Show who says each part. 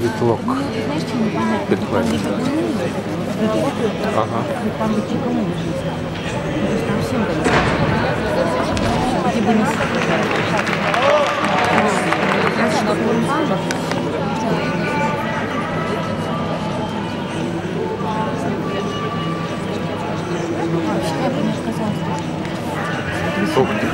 Speaker 1: Витлок.
Speaker 2: Знаешь,
Speaker 1: Ага. Ух ты.